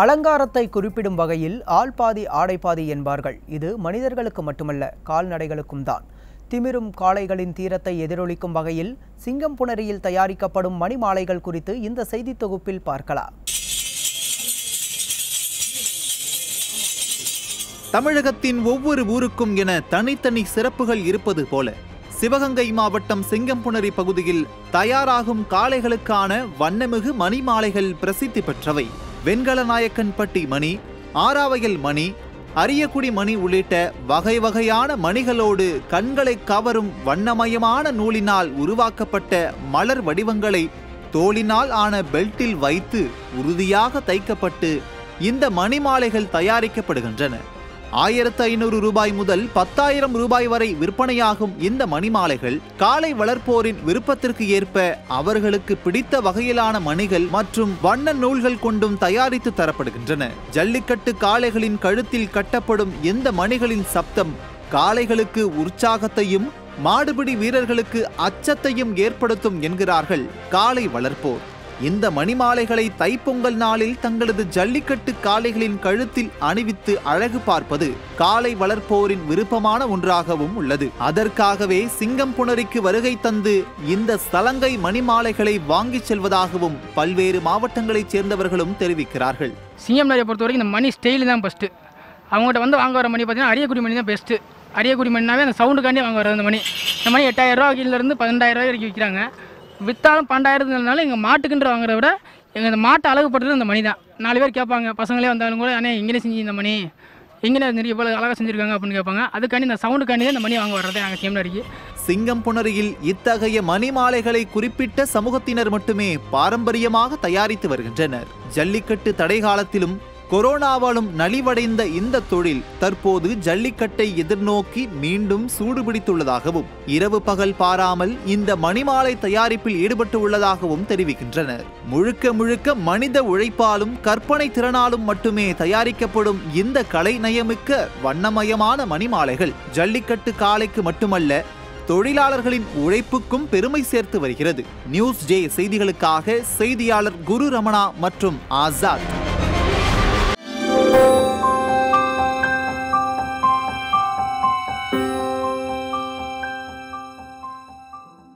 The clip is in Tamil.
அலங்காரத்தை குறிப்பிடும் வகையில் ஆள் பாதி என்பார்கள். இது மனிதர்களுக்கு மட்டுமல்ல கால்நடைகளுக்கும் தான். திமிரும் காளைகளின் தீரத்தை எதிரொலிக்கும் வகையில் சிங்கம் புணரியில் தயாரிக்கப்படும் மணிமாலைகள் குறித்து இந்த செய்தி தொகுப்பில் பார்க்கலாம். தமிழகத்தின் ஒவ்வொரு ஊருக்கும் என தனித்தனி சிறப்புகள் இருப்பது போல சிவகங்கை மாவட்டம் சிங்கம்புணரி பகுதியில் தயாராகும் காளைகளுக்கான வண்ணமிகு மணிமாலைகள் பிரசித்தி பெற்றவை. வெண்கலநாயக்கன்பட்டி மணி ஆராவயல் மணி அரியக்குடி மணி உள்ளிட்ட வகை வகையான மணிகளோடு கண்களை கவரும் வண்ணமயமான நூலினால் உருவாக்கப்பட்ட மலர் வடிவங்களை தோளினால் ஆன பெல்ட்டில் வைத்து உறுதியாக தைக்கப்பட்டு இந்த மணிமாலைகள் தயாரிக்கப்படுகின்றன. ஆயிரத்து ஐநூறு ரூபாய் முதல் பத்தாயிரம் ரூபாய் வரை விற்பனையாகும் இந்த மணிமாலைகள் காளை வளர்ப்போரின் விருப்பத்திற்கு ஏற்ப அவர்களுக்கு பிடித்த வகையிலான மணிகள் மற்றும் வண்ண நூல்கள் கொண்டும் தயாரித்து தரப்படுகின்றன. ஜல்லிக்கட்டு காளைகளின் கழுத்தில் கட்டப்படும் இந்த மணிகளின் சப்தம் காளைகளுக்கு உற்சாகத்தையும் மாடுபிடி வீரர்களுக்கு அச்சத்தையும் ஏற்படுத்தும் என்கிறார்கள் காளை வளர்ப்போர். இந்த மணிமாலைகளை தைப்பொங்கல் நாளில் தங்களது ஜல்லிக்கட்டு காளைகளின் கழுத்தில் அணிவித்து அழகு பார்ப்பது காளை வளர்ப்போரின் விருப்பமான ஒன்றாகவும் உள்ளது. அதற்காகவே சிங்கம் புணரிக்கு வருகை தந்து இந்த சலங்கை மணிமாலைகளை வாங்கிச் செல்வதாகவும் பல்வேறு மாவட்டங்களைச் சேர்ந்தவர்களும் தெரிவிக்கிறார்கள். சிஎம் நிறைய பொறுத்த வரைக்கும் இந்த மணி ஸ்டைல் தான் ஃபஸ்ட்டு அவங்ககிட்ட வந்து வாங்க வர மணி பார்த்தீங்கன்னா அரியக்குடி மணி தான் பெஸ்ட்டு அரியக்குடி மணினாவே அந்த சவுண்டுக்காண்டி வாங்க வர அந்த மணி. இந்த மணி எட்டாயிரம் ரூபா கீழேருந்து பன்னெண்டாயிரம் ரூபாய் வரைக்கும் விற்கிறாங்க விற்றாலும் பன்னெண்டாயிரத்துனால எங்கள் மாட்டுக்குன்ற வாங்குறத விட எங்கள் இந்த மாட்டை அழகுப்படுறது இந்த மணி தான். நாலு பேர் கேட்பாங்க பசங்களே வந்தாலும் கூட அண்ணே இங்கே செஞ்சு இந்த மணி. இங்கே நிறைய இவ்வளோ அழகாக செஞ்சுருக்காங்க அப்படின்னு கேட்பாங்க. அதுக்காண்டி இந்த சவுண்டுக்காண்டி தான் இந்த மணி வாங்க வர்றதே நாங்கள் சிஎம் சிங்கம் புணரியில் இத்தகைய மணி மாலைகளை குறிப்பிட்ட சமூகத்தினர் மட்டுமே பாரம்பரியமாக தயாரித்து வருகின்றனர். ஜல்லிக்கட்டு தடை காலத்திலும் கொரோனாவாலும் நலிவடைந்த இந்த தொழில் தற்போது ஜல்லிக்கட்டை எதிர்நோக்கி மீண்டும் சூடுபிடித்துள்ளதாகவும் இரவு பகல் பாராமல் இந்த மணிமாலை தயாரிப்பில் ஈடுபட்டு உள்ளதாகவும் தெரிவிக்கின்றனர். முழுக்க முழுக்க மனித உழைப்பாலும் கற்பனை திறனாலும் மட்டுமே தயாரிக்கப்படும் இந்த கலை நயமிக்க வண்ணமயமான மணிமாலைகள் ஜல்லிக்கட்டு காளைக்கு மட்டுமல்ல தொழிலாளர்களின் உழைப்புக்கும் பெருமை சேர்த்து வருகிறது. நியூஸ் டே செய்திகளுக்காக செய்தியாளர் குரு ரமணா மற்றும் ஆசாத்.